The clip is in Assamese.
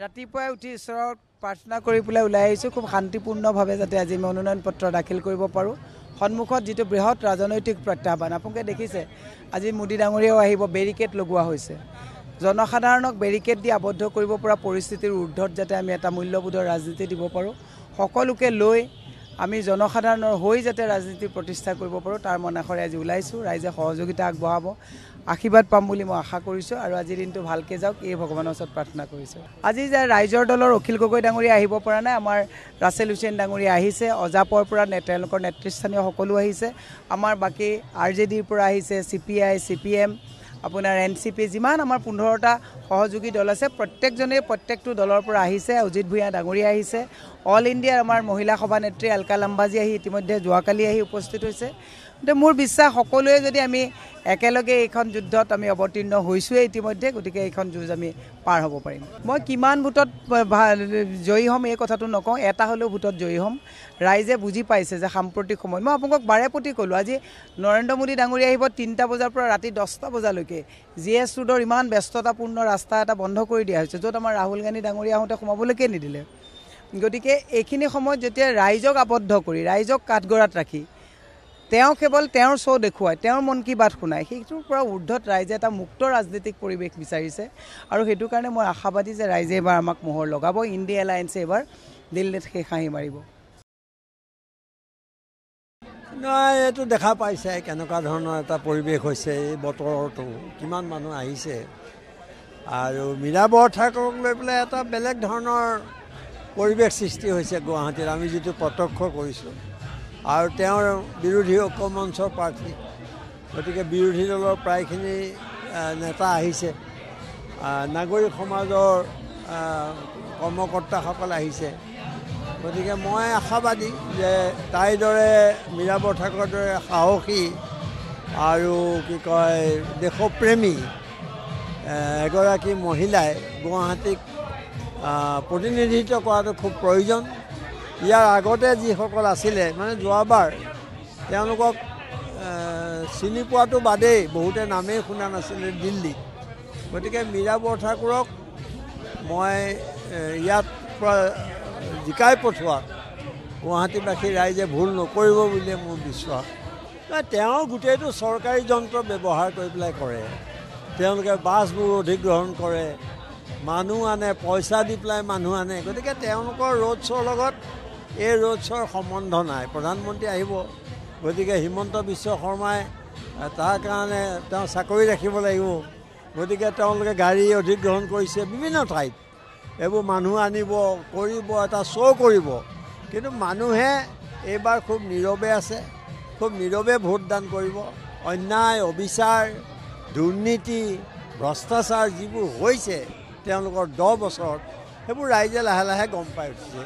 ৰাতিপুৱাই উঠি ঈশ্বৰক প্ৰাৰ্থনা কৰি পেলাই ওলাই আহিছোঁ। খুব শান্তিপূৰ্ণভাৱে যাতে আজি মনোনয়ন পত্ৰ দাখিল কৰিব পাৰোঁ। সন্মুখত যিটো বৃহৎ ৰাজনৈতিক প্ৰত্যাহ্বান আপোনালোকে দেখিছে আজি মোদী ডাঙৰীয়াও আহিব বেৰিকেড লগোৱা হৈছে। জনসাধাৰণক বেৰিকেড দি আবদ্ধ কৰিব পৰা পৰিস্থিতিৰ ঊৰ্ধত যাতে আমি এটা মূল্যবোধৰ ৰাজনীতি দিব পাৰোঁ। সকলোকে লৈ আমি জনসাধাৰণৰ হৈ যাতে ৰাজনীতি প্ৰতিষ্ঠা কৰিব পাৰোঁ তাৰ মনাসৰে আজি ওলাইছোঁ। ৰাইজে সহযোগিতা আগবঢ়াব। আশীৰ্বাদ পাম বুলি মই আশা কৰিছোঁ আৰু আজিৰ দিনটো ভালকৈ যাওক এই ভগৱানৰ ওচৰত প্ৰাৰ্থনা কৰিছোঁ। আজি যে ৰাইজৰ দলৰ অখিল গগৈ ডাঙৰীয়া আহিব পৰা নাই আমাৰ ৰাছেল হুছেইন ডাঙৰীয়া আহিছে অজাপৰ পৰা তেওঁলোকৰ নেতৃস্থানীয় সকলো আহিছে। আমাৰ বাকী আৰ জে ডিৰ পৰা আহিছে C P I C P M আপোনাৰ এন চি পি যিমান আমাৰ পোন্ধৰটা সহযোগী দল আছে প্ৰত্যেকজনেই প্ৰত্যেকটো দলৰ পৰা আহিছে। অজিত ভূঞা ডাঙৰীয়া আহিছে। অল ইণ্ডিয়াৰ আমাৰ মহিলা সভানেত্ৰী আলকা লাম্বাজী আহি ইতিমধ্যে যোৱাকালি আহি উপস্থিত হৈছে। গতিকে মোৰ বিশ্বাস সকলোৱে যদি আমি একেলগে এইখন যুদ্ধত আমি অৱতীৰ্ণ হৈছোঁৱেই ইতিমধ্যে গতিকে এইখন যুঁজ আমি পাৰ হ'ব পাৰিম। মই কিমান ভোটত জয়ী হ'ম এই কথাটো নকওঁ এটা হ'লেও ভোটত জয়ী হ'ম। ৰাইজে বুজি পাইছে যে সাম্প্ৰতিক সময়ত মই আপোনালোকক বাৰে প্ৰতি ক'লোঁ আজি নৰেন্দ্ৰ মোদী ডাঙৰীয়া আহিব তিনিটা বজাৰ পৰা ৰাতি দহটা বজালৈকে। জি এছ ৰোডৰ ইমান ব্যস্ততাপূৰ্ণ ৰাস্তা এটা বন্ধ কৰি দিয়া হৈছে য'ত আমাৰ ৰাহুল গান্ধী ডাঙৰীয়া আহোঁতে সোমাবলৈকে নিদিলে। গতিকে এইখিনি সময়ত যেতিয়া ৰাইজক আবদ্ধ কৰি ৰাইজক কাঠগড়াত ৰাখি তেওঁ কেৱল তেওঁৰ শ্ব' দেখুৱায় তেওঁৰ মন কী বাত শুনায় সেইটোৰ পৰা ঊৰ্ধত ৰাইজে এটা মুক্ত ৰাজনৈতিক পৰিৱেশ বিচাৰিছে। আৰু সেইটো কাৰণে মই আশাবাদী যে ৰাইজে এইবাৰ আমাক মোহৰ লগাব। ইণ্ডিয়া এলায়েন্সে এইবাৰ দিল্লীত শেষ হাঁহি মাৰিব। নাই এইটো দেখা পাইছে কেনেকুৱা ধৰণৰ এটা পৰিৱেশ হৈছে এই বতৰটো কিমান মানুহ আহিছে। আৰু মীৰা বৰঠাকুৰক লৈ পেলাই এটা বেলেগ ধৰণৰ পৰিৱেশ সৃষ্টি হৈছে গুৱাহাটীত। আমি যিটো প্ৰত্যক্ষ কৰিছোঁ। আৰু তেওঁৰ বিৰোধী ঐক্য মঞ্চৰ প্ৰাৰ্থী। গতিকে বিৰোধী দলৰ প্ৰায়খিনি নেতা আহিছে। আহ, নাগৰিক সমাজৰ কৰ্মকৰ্তাসকল আহিছে। গতিকে মই আশাবাদী যে তাইৰ দৰে মীৰা বৰঠাকুৰৰ দৰে সাহসী আৰু কি কয় দেশপ্ৰেমী এগৰাকী মহিলাই গুৱাহাটীক প্ৰতিনিধিত্ব কৰাটো খুব প্ৰয়োজন। ইয়াৰ আগতে যিসকল আছিলে মানে যোৱাবাৰ তেওঁলোকক চিনি পোৱাটো বাদেই বহুতে নামেই শুনা নাছিলে দিল্লীত। গতিকে মীৰা বৰঠাকুৰক মই ইয়াত পৰা জিকাই পঠোৱাত গুৱাহাটীবাসী ৰাইজে ভুল নকৰিব বুলিয়ে মোৰ বিশ্বাস। তেওঁ গোটেইটো চৰকাৰী যন্ত্ৰ ব্যৱহাৰ কৰি পেলাই কৰে। তেওঁলোকে বাছবোৰ অধিগ্ৰহণ কৰে মানুহ আনে পইচা দি পেলাই মানুহ আনে। গতিকে তেওঁলোকৰ ৰোড শ্ব'ৰ লগত এই ৰোড শ্ব'ৰ সম্বন্ধ নাই। প্ৰধানমন্ত্ৰী আহিব। গতিকে হিমন্ত বিশ্ব শৰ্মাই তাৰ কাৰণে তেওঁ চাকৰি ৰাখিব লাগিব। গতিকে তেওঁলোকে গাড়ী অধিগ্ৰহণ কৰিছে বিভিন্ন ঠাইত। এইবোৰ মানুহ আনিব কৰিব এটা শ্ব' কৰিব। কিন্তু মানুহে এইবাৰ খুব নীৰৱে আছে। খুব নীৰৱে ভোটদান কৰিব। অন্যায় অবিচাৰ দুৰ্নীতি ভ্ৰষ্টাচাৰ যিবোৰ হৈছে তেওঁলোকৰ দহ বছৰত সেইবোৰ ৰাইজে লাহে লাহে গম পাই উঠিছে।